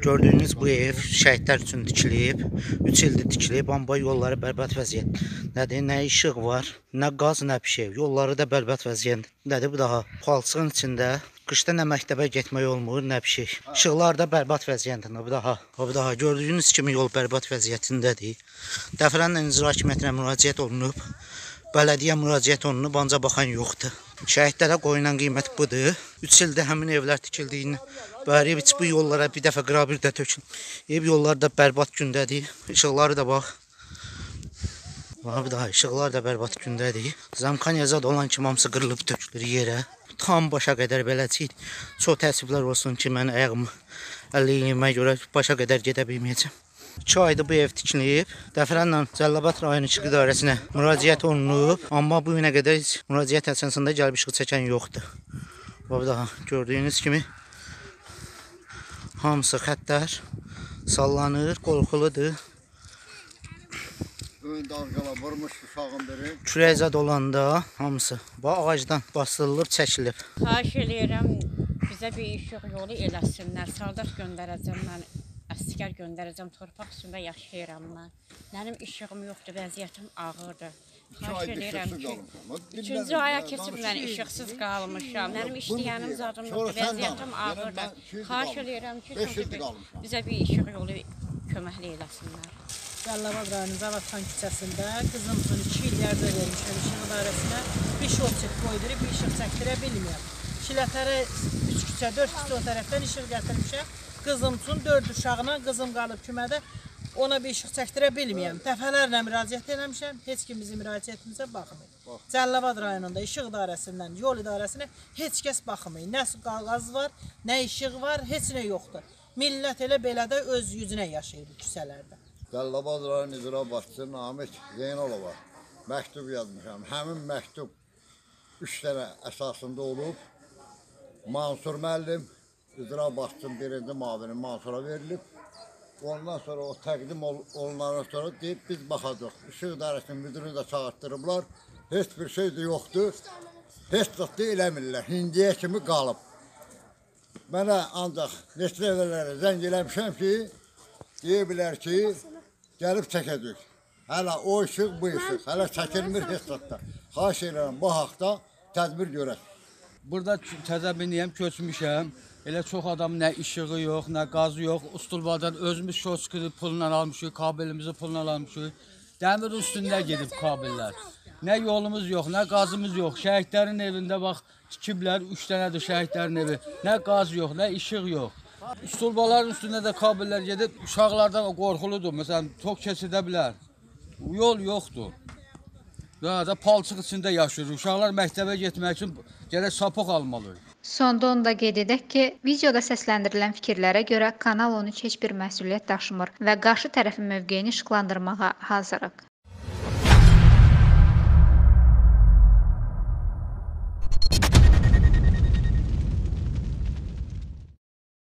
Gördüyünüz bu ev şəhidlər üçün tikilib. 3 ildir tikilib, amma yolları bərbad vəziyyətdədir. Nə işıq var, nə qaz, nə bir şey. Yolları da bərbad vəziyyətdədir. Bu daha palçığın içində Qışda nə məktəbə getmək olmur, nə bir şey. İşıqlar da bərbad vəziyyətindədir. Bu daha, bu daha gördüyünüz kimi yol bərbad vəziyyətindədir. Dəfələrlə icra hakimiyyətinə müraciət olunub. Bələdiyyə müraciət olunub, ancaq baxan yoxdur. Şəhidlərə qoyulan qiymət budur. 3 ildir həmin evlər tikildiyini bəri heç bu yollara bir dəfə qırabir də tökün. Ev yolları da bərbad gündədir. İşıqları da bax. Bir daha işıqlar da bərbad gündədir. Zamkanyazad olan kimi hamısı qırılıb tökülür yerə. Tam başa qədər beləcəyik. Çox təəssüflər olsun ki, mən ayağım əliyimə görə başa qədər gedə bilməyəcəm. 2 aydır bu ev tikilib. Dəfələrlə Cəlilabad rayon İşıq İdarəsinə müraciət olunub, amma bu günə qədər heç müraciət əsasında gəlib işıq çəkən yoxdur. Bu da gördüyünüz kimi hamısı xəttlər sallanır, qorxuludur. Ön dalqala vurmuş uşağın biri. Kürəyzad olanda hamısı bu ağacdan basdırılıb, çəkilib. Xahiş eləyirəm bizə bir işıq yolu eləsinlər. Saldat göndərəcəm mən, əsgər göndərəcəm. Torpaq üstündə yaşayıram mən. Mənim işığım yoxdur, vəziyyətim ağırdır. Xahiş eləyirəm ki, üçüncü aya keçib mən işıqsız qalmışam. Mənim işləyənim zadım yoxdur, vəziyyətim ağırdır. Xahiş eləyirəm ki, bizə bir işıq yolu köməkli eləsinlər. Cəlilabad rayonu Zavatxan küçəsində qızım üçün 2 il yardım vermişəm işıq idarəsinə. Bir şovçet qoydurub bir işıq çəkdirə bilmirəm. Şilətərə 3 küçə, 4 küçə o tərəfdən işıq gətirmişəm. Qızım üçün 4 uşağına qızım qalıb kümədə ona bir işıq çəkdirə bilmirəm. Dəfələrlə müraciət eləmişəm, heç kim bizim müraciətimizə baxmır. Cəlilabad rayonunda işıq idarəsindən yol idarəsinə heç kəs baxmır. Nə qağaz var, nə işıq var, heç nə yoxdur. Millət elə belə də öz yüzünə yaşayır küçələrdə. Cəlilabad rayon icra başçısı Namik Zeynalova məktub yazmışam. Həmin məktub 3 dənə əsasında olub. Mansur müəllim icra başçının birinci müavini Mansura verilib. Ondan sonra o təqdim ol olunandan sonra deyib biz baxacaq. İşıq idarəsinin müdirini də çağırtdırıblar. Heç bir şey də yoxdur. Heç zət də eləmirlər. Hindiyə kimi qalıb. Mənə ancaq neçə dəfələrə zəng eləmişəm ki, deyiblər ki, gəlib çəkəcək. Hələ o işıq, bu işıq, hələ çəkilmir heç zətdə. Xahiş edirəm bu haqda tədbir görək. Burada ç- təzə biniyəm, köçmüşəm. Elə çox adam nə işığı yox, nə qazı yox. Ustulbadan özümüz şoçkını pulla almışıq, kabelimizi pulla almışıq. Dəmir üstündə gedib kabellər. Nə yolumuz yox, nə qazımız yox. Şəhidlərin evində bax tikiblər, 3 dənədir şəhidlərin evi. Nə qaz yox, nə işıq yox. Stulbaların üstündə də kabellər gedib uşaqlardan qorxuludur. Məsələn, tok kəsidə bilər. Yol yoxdur. Da palçıq içində yaşayır. Uşaqlar məktəbə getmək üçün gərək sapıq almalı. Sonda onu da qeyd edək ki, videoda səsləndirilən fikirlərə görə Kanal 13 heç bir məsuliyyət daşımır və qarşı tərəfin mövqeyini işıqlandırmağa hazırıq.